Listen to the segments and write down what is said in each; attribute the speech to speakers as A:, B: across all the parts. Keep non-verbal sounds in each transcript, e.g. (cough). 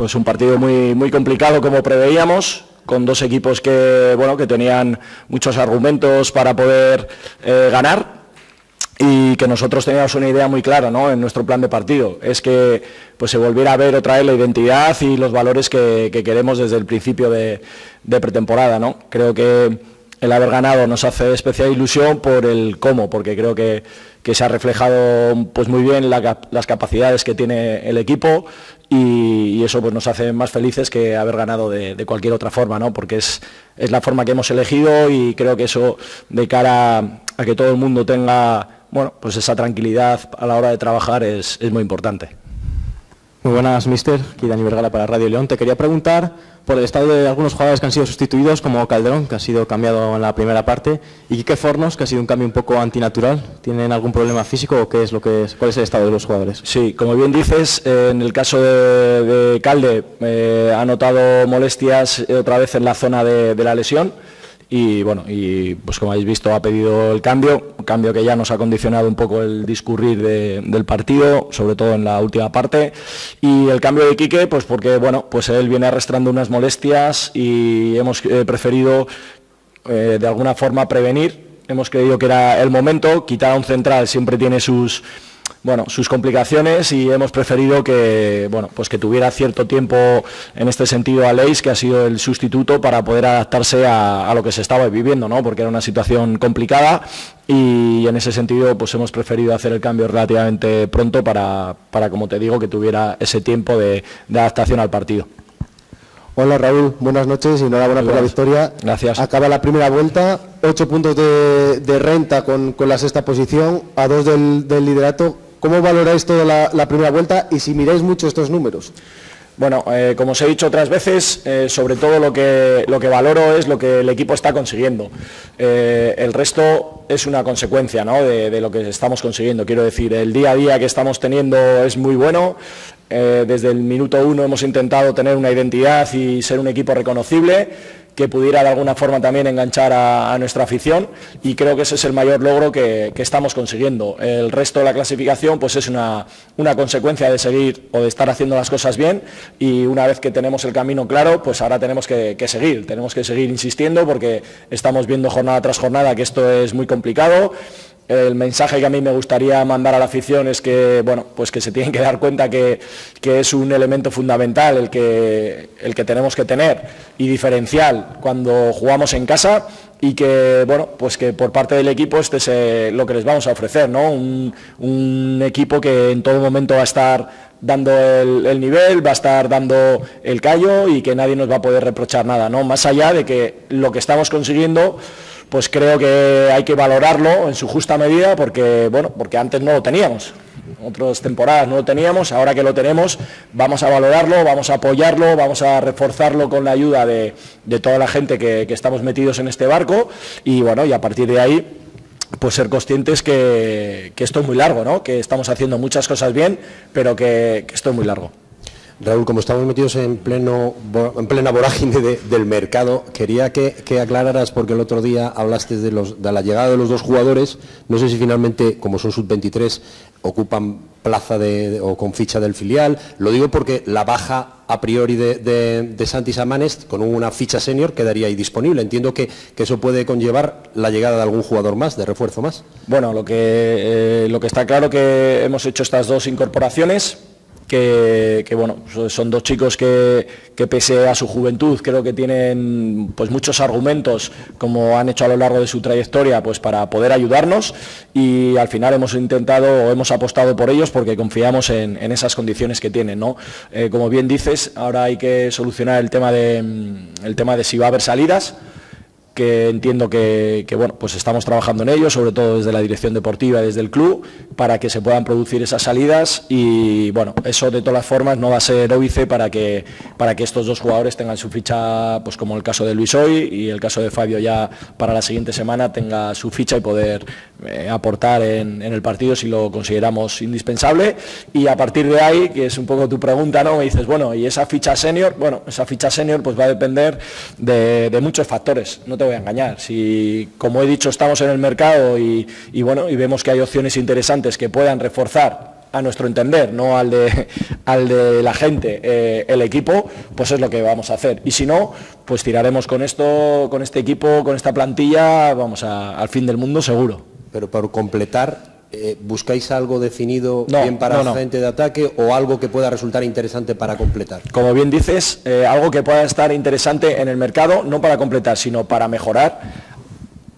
A: pues un partido muy, muy complicado como preveíamos, con dos equipos que, bueno, que tenían muchos argumentos para poder eh, ganar y que nosotros teníamos una idea muy clara ¿no? en nuestro plan de partido, es que pues, se volviera a ver otra vez la identidad y los valores que, queremos desde el principio de, pretemporada. ¿no? Creo que el haber ganado nos hace especial ilusión por el cómo, porque creo que, se ha reflejado pues, muy bien las capacidades que tiene el equipo y, eso pues, nos hace más felices que haber ganado de, cualquier otra forma, ¿no? porque es, es la forma que hemos elegido y creo que eso de cara a que todo el mundo tenga bueno, pues esa tranquilidad a la hora de trabajar es, muy importante.
B: Muy buenas, mister. Aquí Dani Vergara para Radio León. Te quería preguntar por el estado de algunos jugadores que han sido sustituidos, como Calderón, que ha sido cambiado en la primera parte, y Quique Fornos, que ha sido un cambio un poco antinatural. ¿Tienen algún problema físico o qué es lo que es, cuál es el estado de los jugadores?
A: Sí, como bien dices, en el caso de, Calde eh, ha notado molestias otra vez en la zona de la lesión y bueno, y pues como habéis visto ha pedido el cambio, un cambio que ya nos ha condicionado un poco el discurrir del partido, sobre todo en la última parte, y el cambio de Quique, pues porque bueno, pues él viene arrastrando unas molestias y hemos eh, preferido eh, de alguna forma prevenir, hemos creído que era el momento, quitar a un central siempre tiene sus bueno, sus complicaciones y hemos preferido que, bueno, pues que tuviera cierto tiempo en este sentido a Leis, que ha sido el sustituto para poder adaptarse a, lo que se estaba viviendo, ¿no? porque era una situación complicada y en ese sentido pues hemos preferido hacer el cambio relativamente pronto para, para como te digo, que tuviera ese tiempo de, adaptación al partido.
C: Hola Raúl, buenas noches y enhorabuena por la victoria.
A: Gracias.
C: Acaba la primera vuelta, ocho puntos de, renta con, la sexta posición, a dos del, del liderato. ¿Cómo valoráis toda la, primera vuelta y si miráis mucho estos números?
A: Bueno, eh, como os he dicho otras veces, eh, sobre todo lo que, lo que valoro es lo que el equipo está consiguiendo. Eh, el resto es una consecuencia de, lo que estamos consiguiendo. Quiero decir, el día a día que estamos teniendo es muy bueno. desde el minuto uno hemos intentado tener una identidad y ser un equipo reconocible que pudiera de alguna forma también enganchar a, nuestra afición y creo que ese es el mayor logro que, estamos consiguiendo. El resto de la clasificación pues es una, consecuencia de seguir o de estar haciendo las cosas bien y una vez que tenemos el camino claro pues ahora tenemos que, seguir, tenemos que seguir insistiendo porque estamos viendo jornada tras jornada que esto es muy complicado el mensaje que a mí me gustaría mandar a la afición es que, bueno, pues que se tienen que dar cuenta que, es un elemento fundamental el que, el que tenemos que tener y diferencial cuando jugamos en casa y que, bueno, pues que por parte del equipo este es lo que les vamos a ofrecer, ¿no? Un, equipo que en todo momento va a estar dando el, el, nivel, va a estar dando el callo y que nadie nos va a poder reprochar nada, ¿no? Más allá de que lo que estamos consiguiendo pues creo que hay que valorarlo en su justa medida porque, bueno, porque antes no lo teníamos. Otras temporadas no lo teníamos, ahora que lo tenemos vamos a valorarlo, vamos a apoyarlo, vamos a reforzarlo con la ayuda de, toda la gente que, estamos metidos en este barco y bueno, y a partir de ahí pues ser conscientes que, esto es muy largo, ¿no? que estamos haciendo muchas cosas bien, pero que esto es muy largo.
C: Raúl, como estamos metidos en, plena vorágine del mercado, quería que, aclararas, porque el otro día hablaste de, los, de la llegada de los dos jugadores, no sé si finalmente, como son sub-23, ocupan plaza o con ficha del filial, lo digo porque la baja a priori de, Santi Samanes con una ficha senior quedaría ahí disponible. Entiendo que, eso puede conllevar la llegada de algún jugador más, de refuerzo más.
A: Bueno, lo que, eh, lo que está claro que hemos hecho estas dos incorporaciones, que, bueno, son dos chicos que, pese a su juventud creo que tienen pues muchos argumentos como han hecho a lo largo de su trayectoria pues para poder ayudarnos y al final hemos intentado o hemos apostado por ellos porque confiamos en, esas condiciones que tienen. ¿no? Eh, como bien dices, ahora hay que solucionar el tema de, el tema de si va a haber salidas que entiendo que, bueno, pues estamos trabajando en ello, sobre todo desde la dirección deportiva, desde el club, para que se puedan producir esas salidas y bueno, eso de todas formas no va a ser óbice para que, para que estos dos jugadores tengan su ficha, pues como el caso de Luis hoy y el caso de Fabio ya para la siguiente semana tenga su ficha y poder eh, aportar en, el partido si lo consideramos indispensable. Y a partir de ahí, que es un poco tu pregunta, ¿no? Me dices, bueno, y esa ficha senior, bueno, esa ficha senior pues va a depender de, muchos factores, no te voy a engañar. Si, como he dicho, estamos en el mercado y, bueno, y vemos que hay opciones interesantes que puedan reforzar a nuestro entender, no al de, (laughs) al de la gente, eh, el equipo, pues es lo que vamos a hacer. Y si no, pues tiraremos con esto, con este equipo, con esta plantilla, vamos al fin del mundo seguro.
C: Pero por completar, eh, ¿buscáis algo definido bien para la gente de ataque o algo que pueda resultar interesante para completar?
A: Como bien dices, eh, algo que pueda estar interesante en el mercado, no para completar, sino para mejorar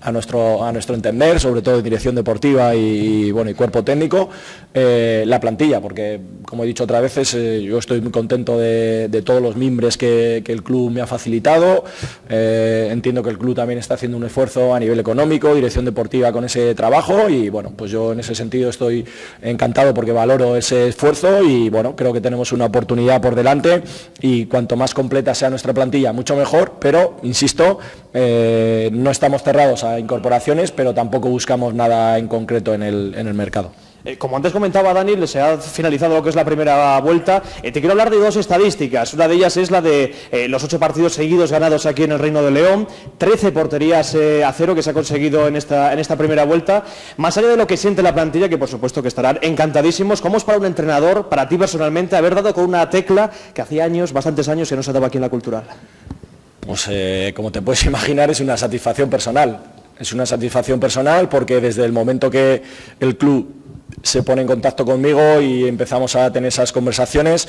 A: a nuestro, a nuestro entender, sobre todo en dirección deportiva y, bueno, y cuerpo técnico, eh, la plantilla, porque como he dicho otras veces, eh, yo estoy muy contento de, todos los mimbres que, el club me ha facilitado. Eh, entiendo que el club también está haciendo un esfuerzo a nivel económico, dirección deportiva con ese trabajo y bueno, pues yo en ese sentido estoy encantado porque valoro ese esfuerzo y bueno, creo que tenemos una oportunidad por delante y cuanto más completa sea nuestra plantilla, mucho mejor, pero insisto, no estamos cerrados a incorporaciones, pero tampoco buscamos nada en concreto en el, en el mercado.
D: Eh, como antes comentaba Dani, se ha finalizado lo que es la primera vuelta. Eh, te quiero hablar de dos estadísticas. Una de ellas es la de eh, los ocho partidos seguidos ganados aquí en el Reino de León, 13 porterías a cero que se ha conseguido en esta, en esta primera vuelta. Más allá de lo que siente la plantilla, que por supuesto que estarán encantadísimos, ¿cómo es para un entrenador, para ti personalmente, haber dado con una tecla que hacía años, bastantes años, que no se daba aquí en la cultural?
A: Pues como te puedes (laughs) imaginar, es una satisfacción personal es una satisfacción personal porque desde el momento que el club se pone en contacto conmigo y empezamos a tener esas conversaciones,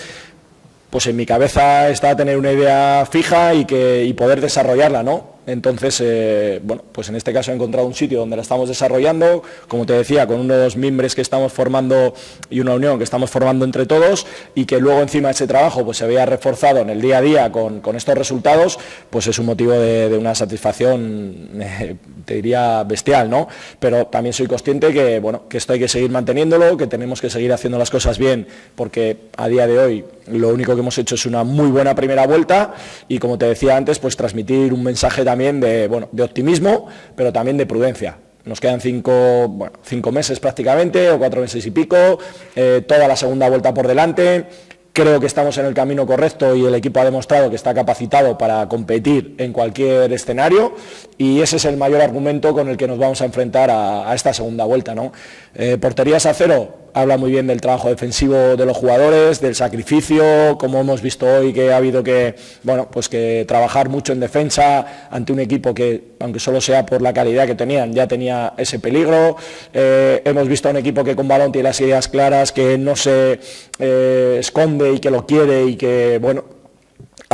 A: pues en mi cabeza está tener una idea fija y, que, poder desarrollarla, ¿no? Entonces, eh, bueno, pues en este caso he encontrado un sitio donde la estamos desarrollando, como te decía, con unos miembros que estamos formando y una unión que estamos formando entre todos y que luego encima ese trabajo pues se había reforzado en el día a día con, estos resultados, pues es un motivo de, una satisfacción, (laughs) te diría, bestial, ¿no? Pero también soy consciente que, bueno, que esto hay que seguir manteniéndolo, que tenemos que seguir haciendo las cosas bien, porque a día de hoy lo único que hemos hecho es una muy buena primera vuelta y como te decía antes, pues transmitir un mensaje también de, bueno, de optimismo, pero también de prudencia. Nos quedan cinco, cinco meses prácticamente, o cuatro meses y pico, eh, toda la segunda vuelta por delante. Creo que estamos en el camino correcto y el equipo ha demostrado que está capacitado para competir en cualquier escenario y ese es el mayor argumento con el que nos vamos a enfrentar a, esta segunda vuelta. ¿no? Eh, porterías a cero, habla muy bien del trabajo defensivo de los jugadores, del sacrificio, como hemos visto hoy que ha habido que, bueno, pues que trabajar mucho en defensa ante un equipo que, aunque solo sea por la calidad que tenían, ya tenía ese peligro. Eh, hemos visto a un equipo que con balón tiene las ideas claras, que no se eh, esconde y que lo quiere y que, bueno,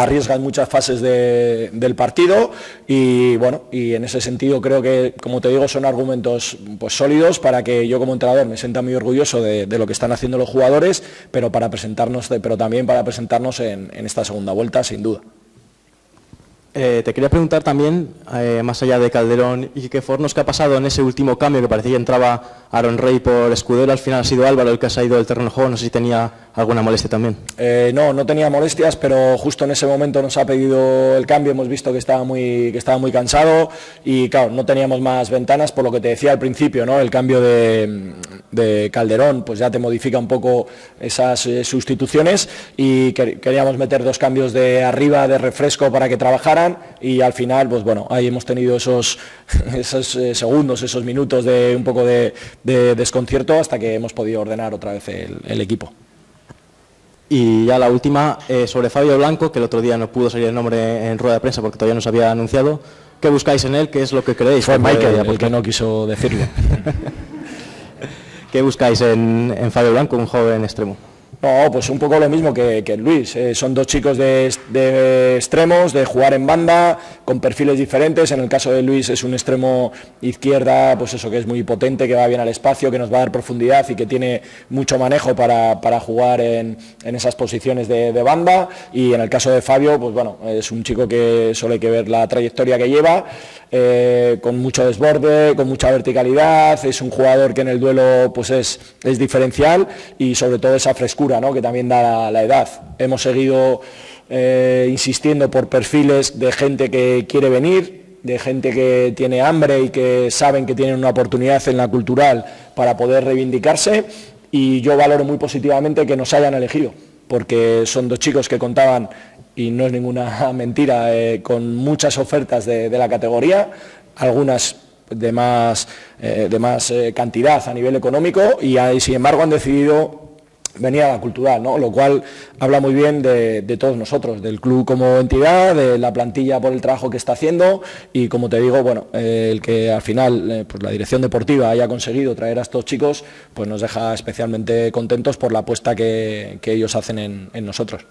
A: arriesgan muchas fases del partido y bueno, y en ese sentido creo que, como te digo, son argumentos pues, sólidos para que yo como entrenador me sienta muy orgulloso de, lo que están haciendo los jugadores, pero para presentarnos, pero también para presentarnos en esta segunda vuelta, sin duda.
B: Eh, te quería preguntar también, eh, más allá de Calderón y Quique Fornos, ¿qué ha pasado en ese último cambio que parecía que entraba Aaron Rey por Escudero? Al final ha sido Álvaro el que ha salido del terreno de juego, no sé si tenía alguna molestia también.
A: Eh, no, no tenía molestias, pero justo en ese momento nos ha pedido el cambio, hemos visto que estaba muy, que estaba muy cansado y claro, no teníamos más ventanas, por lo que te decía al principio, ¿no? el cambio de, de Calderón pues ya te modifica un poco esas sustituciones y queríamos meter dos cambios de arriba de refresco para que trabajara y al final, pues bueno, ahí hemos tenido esos, (laughs) esos eh, segundos, esos minutos de un poco de, desconcierto hasta que hemos podido ordenar otra vez el, equipo.
B: Y ya la última, eh, sobre Fabio Blanco, que el otro día no pudo salir el nombre en rueda de prensa porque todavía no se había anunciado. ¿Qué buscáis en él? ¿Qué es lo que creéis?
A: Fue Michael porque no quiso decirlo. (laughs)
B: ¿Qué buscáis en, en Fabio Blanco, un joven extremo?
A: No, pues un poco lo mismo que, Luis. Eh, son dos chicos de, extremos, de jugar en banda, con perfiles diferentes. En el caso de Luis es un extremo izquierda, pues eso que es muy potente, que va bien al espacio, que nos va a dar profundidad y que tiene mucho manejo para, jugar en, esas posiciones de, banda. Y en el caso de Fabio, pues bueno, es un chico que solo hay que ver la trayectoria que lleva, eh, con mucho desborde, con mucha verticalidad. Es un jugador que en el duelo pues es, es diferencial y sobre todo esa frescura que también da la, edad. Hemos seguido eh, insistiendo por perfiles de gente que quiere venir, de gente que tiene hambre y que saben que tienen una oportunidad en la cultural para poder reivindicarse y yo valoro muy positivamente que nos hayan elegido, porque son dos chicos que contaban, y no es ninguna (laughs) mentira, eh, con muchas ofertas de, la categoría, algunas de más, eh, de más cantidad a nivel económico y, sin embargo han decidido venía la cultural, ¿no? lo cual habla muy bien de, todos nosotros, del club como entidad, de la plantilla por el trabajo que está haciendo y como te digo, bueno, eh, el que al final eh, pues la dirección deportiva haya conseguido traer a estos chicos, pues nos deja especialmente contentos por la apuesta que, ellos hacen en nosotros.